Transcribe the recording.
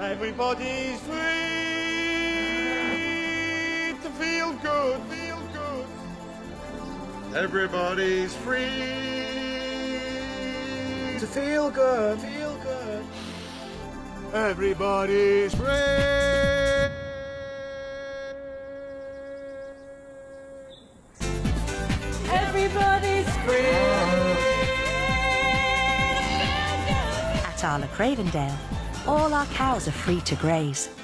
Everybody's free to feel good, feel good. Everybody's free to feel good, feel good. Everybody's free. Everybody's free. At Arla Cravendale, all our cows are free to graze.